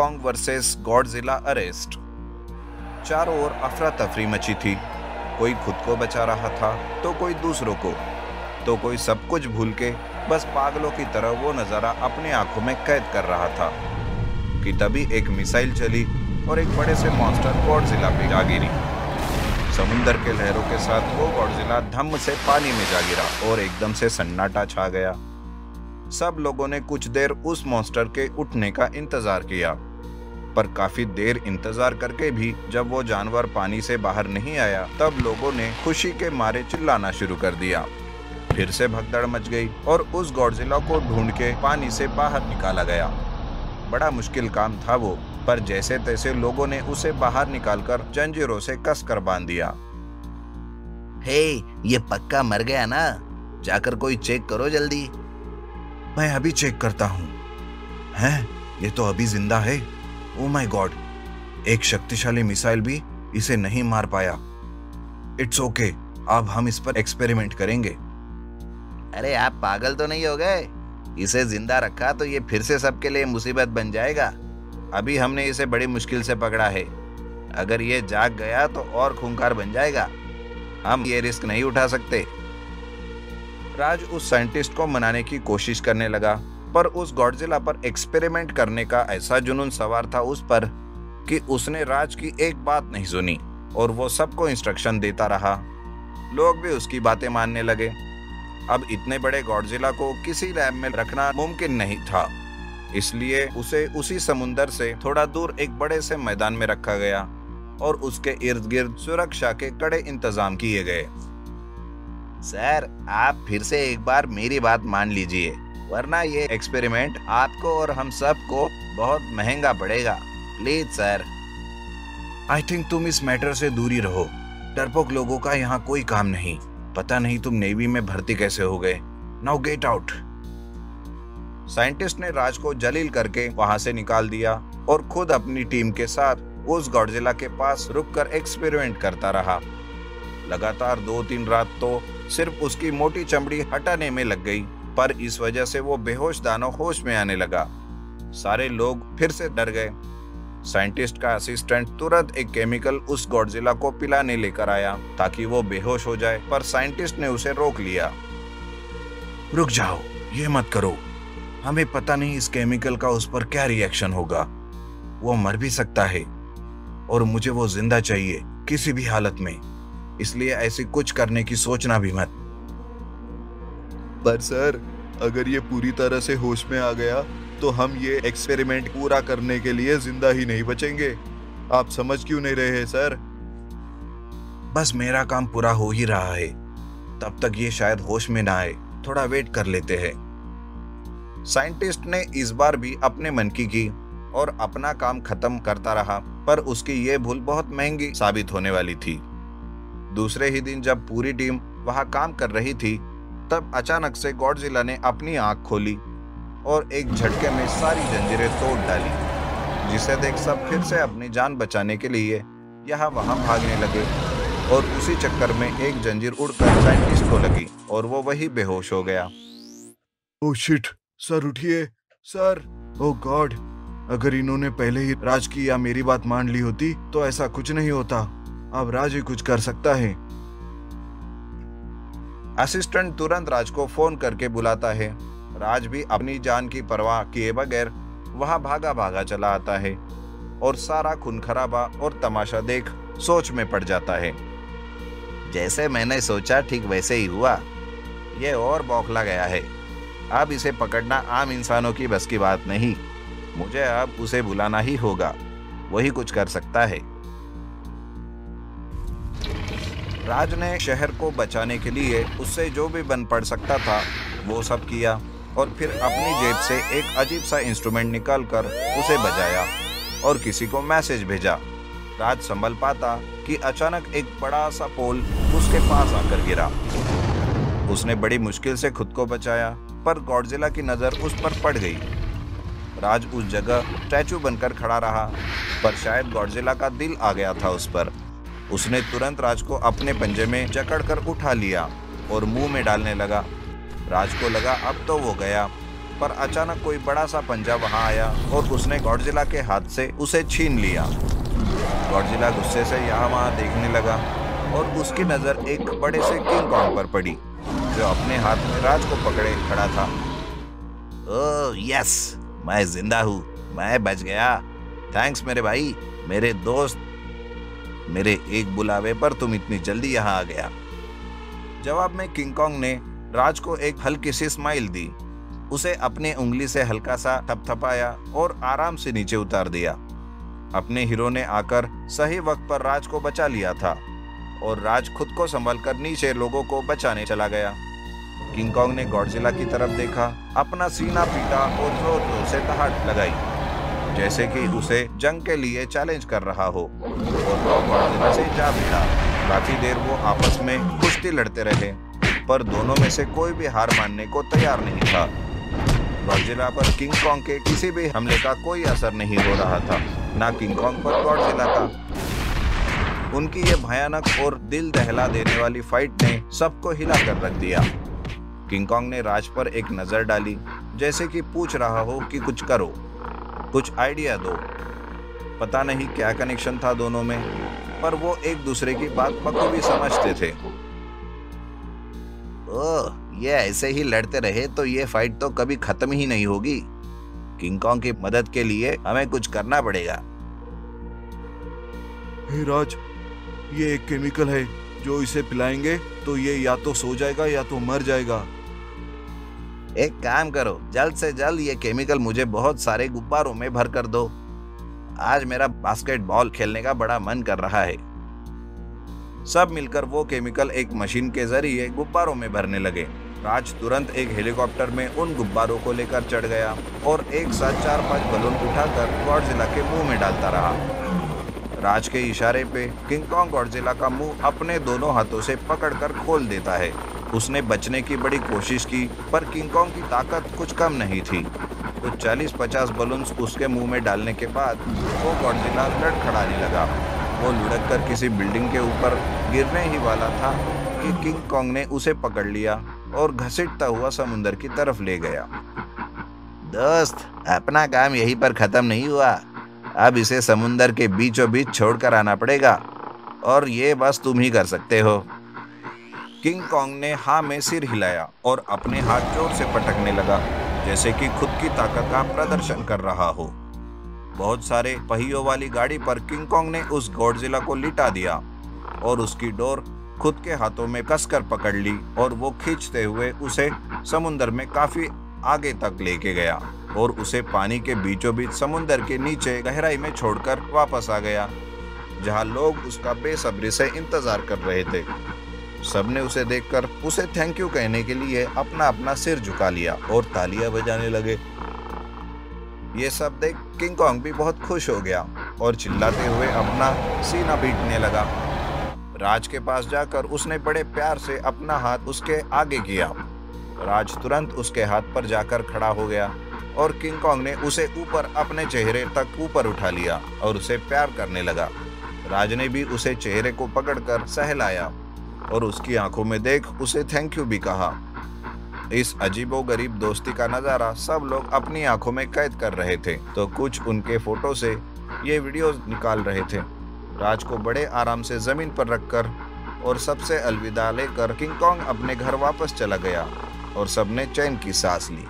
Kong versus Godzilla arrest. चारों ओर अफरा तफरी मची थी। कोई खुद को बचा रहा था तो कोई दूसरों को। तो कोई सब कुछ भूल के, बस पागलों की तरह वो नज़ारा अपनी आँखों में कैद कर रहा था। कि तभी एक मिसाइल चली और एक बड़े से मॉन्स्टर गॉडजिला पे जा गिरी। समुंदर के लहरों के साथ वो गॉडजिला धम्म से पानी में जा गिरा और एकदम से सन्नाटा छा गया। सब लोगों ने कुछ देर उस मॉन्स्टर के उठने का इंतज़ार किया। पर काफ़ी देर इंतज़ार करके भी जब वो जानवर पानी से बाहर नहीं आया तब लोगों ने खुशी के मारे चिल्लाना शुरू कर दिया। फिर से भगदड़ मच गई और उस गॉडजिला को ढूंढ के पानी से बाहर निकाला गया। बड़ा मुश्किल काम था वो पर जैसे तैसे लोगों ने उसे बाहर निकालकर जंजीरों से कस कर बाँध दिया। हे ये पक्का मर गया ना? जाकर कोई चेक करो जल्दी। मैं अभी चेक करता हूँ। हैं? ये तो अभी ज़िंदा है। ओ माय गॉड एक शक्तिशाली मिसाइल भी इसे नहीं मार पाया। इट्स ओके okay, अब हम इस पर एक्सपेरिमेंट करेंगे। अरे आप पागल तो नहीं हो गए? इसे ज़िंदा रखा तो ये फिर से सबके लिए मुसीबत बन जाएगा। अभी हमने इसे बड़ी मुश्किल से पकड़ा है। अगर ये जाग गया तो और खूंखार बन जाएगा। हम ये रिस्क नहीं उठा सकते। राज उस साइंटिस्ट को मनाने की कोशिश करने लगा। पर उस गॉडजिला पर एक्सपेरिमेंट करने का ऐसा जुनून सवार था उस पर कि उसने राज की एक बात नहीं सुनी और वो सबको इंस्ट्रक्शन देता रहा। लोग भी उसकी बातें मानने लगे। अब इतने बड़े गॉडजिला को किसी लैब में रखना मुमकिन नहीं था। इसलिए उसे उसी समुंदर से थोड़ा दूर एक बड़े से मैदान में रखा गया और उसके इर्द गिर्द सुरक्षा के कड़े इंतज़ाम किए गए। सर, आप फिर से एक बार मेरी बात मान लीजिए। वरना ये एक्सपेरिमेंट आपको और हम सबको बहुत महँगा पड़ेगा। प्लीज़ सर आई थिंक तुम इस मैटर से दूरी रहो। डरपोक लोगों का यहाँ कोई काम नहीं। पता नहीं तुम नेवी में भर्ती कैसे हो गए। नाउ गेट आउट साइंटिस्ट ने राज को जलील करके वहाँ से निकाल दिया और खुद अपनी टीम के साथ उस गॉडजिला के पास रुककर एक्सपेरिमेंट करता रहा। लगातार दो तीन रात तो सिर्फ़ उसकी मोटी चमड़ी हटाने में लग गई। पर इस वजह से वो बेहोश दानव होश में आने लगा। सारे लोग फिर से डर गए। साइंटिस्ट का असिस्टेंट तुरंत एक केमिकल उस गॉडजिला को पिलाने लेकर आया ताकि वो बेहोश हो जाए, पर साइंटिस्ट ने उसे रोक लिया। रुक जाओ, ये मत करो। हमें पता नहीं इस केमिकल का उस पर क्या रिएक्शन होगा। वो मर भी सकता है, और मुझे वो ज़िंदा चाहिए किसी भी हालत में। इसलिए ऐसी कुछ करने की सोचना भी मत। पर सर, अगर ये पूरी तरह से होश में आ गया तो हम ये एक्सपेरिमेंट पूरा करने के लिए ज़िंदा ही नहीं बचेंगे। आप समझ क्यों नहीं रहे सर? बस मेरा काम पूरा हो ही रहा है। तब तक ये शायद होश में ना आए। थोड़ा वेट कर लेते हैं। साइंटिस्ट ने इस बार भी अपने मन की की और अपना काम खत्म करता रहा, पर उसकी ये भूल बहुत महँगी साबित होने वाली थी। दूसरे ही दिन जब पूरी टीम वहाँ काम कर रही थी तब अचानक से गॉडजिला ने अपनी आँख खोली और एक झटके में सारी जंजीरें तोड़ डाली, जिसे देख सब फिर से अपनी जान बचाने के लिए यहाँ वहाँ भागने लगे और उसी चक्कर में एक जंजीर उड़कर साइंटिस्ट को लगी और वो वही बेहोश हो गया। ओह शिट, सर उठिए, सर। ओह गॉड, अगर इन्होंने पहले ही राज की या मेरी बात मान ली होती तो ऐसा कुछ नहीं होता। अब राज ही कुछ कर सकता है। असिस्टेंट तुरंत राज को फ़ोन करके बुलाता है। राज भी अपनी जान की परवाह किए बगैर वहाँ भागा भागा चला आता है और सारा खून खराबा और तमाशा देख सोच में पड़ जाता है। जैसे मैंने सोचा ठीक वैसे ही हुआ। ये और बौखला गया है। अब इसे पकड़ना आम इंसानों की बस की बात नहीं। मुझे अब उसे बुलाना ही होगा। वही कुछ कर सकता है। राज ने शहर को बचाने के लिए उससे जो भी बन पड़ सकता था, वो सब किया और फिर अपनी जेब से एक अजीब सा इंस्ट्रूमेंट निकालकर उसे बजाया और किसी को मैसेज भेजा। राज संभल पाता कि अचानक एक बड़ा सा पोल उसके पास आकर गिरा। उसने बड़ी मुश्किल से खुद को बचाया, पर गॉडजिला की नज़र उस पर पड़ गई। राज उस जगह स्टैचू बनकर खड़ा रहा, पर शायद गॉडजिला का दिल आ गया था उस पर। उसने तुरंत राज को अपने पंजे में जकड़कर उठा लिया और मुँह में डालने लगा। राज को लगा, अब तो वो गया, पर अचानक कोई बड़ा सा पंजा वहाँ आया और उसने गॉडजिला के हाथ से उसे छीन लिया। गॉडजिला गुस्से से यहाँ वहाँ देखने लगा और उसकी नज़र एक बड़े से किंग कॉन्ग पर पड़ी, जो अपने हाथ में राज को पकड़े खड़ा था। ओह, यस, मैं ज़िंदा हूँ, मैं बच गया। थैंक्स मेरे भाई, मेरे दोस्त मेरे एक बुलावे पर तुम इतनी जल्दी यहाँ आ गया। जवाब में किंग कॉन्ग ने राज को एक हल्की सी स्माइल दी। उसे अपनी उंगली से हल्का सा थपथपाया और आराम से नीचे उतार दिया। अपने हीरो ने आकर सही वक्त पर राज को बचा लिया था और राज खुद को संभल कर नीचे लोगों को बचाने चला गया। किंग कॉन्ग ने गॉडजिला की तरफ़ देखा, अपना सीना पीटा और ज़ोर ज़ोर से दहाड़ लगाई। जैसे कि उसे जंग के लिए चैलेंज कर रहा हो। और गॉडजिला से जा भिड़ा काफ़ी देर वो आपस में कुश्ती लड़ते रहे, पर दोनों में से कोई भी हार मानने को तैयार नहीं था। गॉडजिला पर किंग कॉन्ग के किसी भी हमले का कोई असर नहीं हो रहा था, ना किंग कॉन्ग पर गॉडजिला का। उनकी ये भयानक और दिल दहला देने वाली फाइट ने सबको हिला कर रख दिया। किंग कॉन्ग ने राज पर एक नज़र डाली, जैसे कि पूछ रहा हो कि कुछ करो। कुछ आइडिया दो। पता नहीं क्या कनेक्शन था दोनों में, पर वो एक दूसरे की बात बखूबी समझते थे। ओह, ये ऐसे ही लड़ते रहे तो ये फाइट तो कभी खत्म ही नहीं होगी। किंग कॉन्ग की मदद के लिए हमें कुछ करना पड़ेगा। हे राज, ये एक केमिकल है, जो इसे पिलाएँगे तो ये या तो सो जाएगा या तो मर जाएगा। एक काम करो, जल्द से जल्द ये केमिकल मुझे बहुत सारे गुब्बारों में भर कर दो। आज मेरा बास्केटबॉल खेलने का बड़ा मन कर रहा है। सब मिलकर वो केमिकल एक मशीन के ज़रिए गुब्बारों में भरने लगे। राज तुरंत एक हेलीकॉप्टर में उन गुब्बारों को लेकर चढ़ गया और एक साथ चार पाँच बलून उठाकर गॉडजिला के मुँह में डालता रहा। राज के इशारे पे किंग कॉन्ग गॉडजिला का मुँह अपने दोनों हाथों से पकड़कर खोल देता है। उसने बचने की बड़ी कोशिश की, पर किंग कॉन्ग की ताकत कुछ कम नहीं थी। कुछ 40-50 बलून्स उसके मुँह में डालने के बाद, वो गॉडजिला लड़खड़ाने लगा। वो लुढ़क कर किसी बिल्डिंग के ऊपर गिरने ही वाला था कि किंग कॉन्ग ने उसे पकड़ लिया और घसीटता हुआ समुंदर की तरफ़ ले गया। दोस्त, अपना काम यहीं पर खत्म नहीं हुआ। अब इसे समुंदर के बीचों बीच छोड़कर आना पड़ेगा। और ये बस तुम ही कर सकते हो। किंग कॉन्ग ने हाँ में सिर हिलाया और अपने हाथ ज़ोर से पटकने लगा, जैसे कि खुद की ताकत का प्रदर्शन कर रहा हो। बहुत सारे पहियों वाली गाड़ी पर किंग कॉन्ग ने उस गॉडजिला को लिटा दिया और उसकी डोर खुद के हाथों में कसकर पकड़ ली और वो खींचते हुए उसे समुंदर में काफ़ी आगे तक लेके गया और उसे पानी के बीचों बीच समुंदर के नीचे गहराई में छोड़कर वापस आ गया, जहाँ लोग उसका बेसब्री से इंतज़ार कर रहे थे। सबने उसे देखकर उसे थैंक यू कहने के लिए अपना अपना सिर झुका लिया और तालियाँ बजाने लगे। ये सब देख किंग कॉन्ग भी बहुत खुश हो गया और चिल्लाते हुए अपना सीना पीटने लगा। राज के पास जाकर उसने बड़े प्यार से अपना हाथ उसके आगे किया। राज तुरंत उसके हाथ पर जाकर खड़ा हो गया और किंग कॉन्ग ने उसे ऊपर अपने चेहरे तक ऊपर उठा लिया और उसे प्यार करने लगा। राज ने भी उसे चेहरे को पकड़कर सहलाया। और उसकी आँखों में देख उसे थैंक यू भी कहा। इस अजीबो गरीब दोस्ती का नज़ारा सब लोग अपनी आँखों में कैद कर रहे थे। तो कुछ उनके फ़ोटो से ये वीडियो निकाल रहे थे। राज को बड़े आराम से ज़मीन पर रखकर और सबसे अलविदा लेकर किंग कॉन्ग अपने घर वापस चला गया और सबने चैन की सांस ली।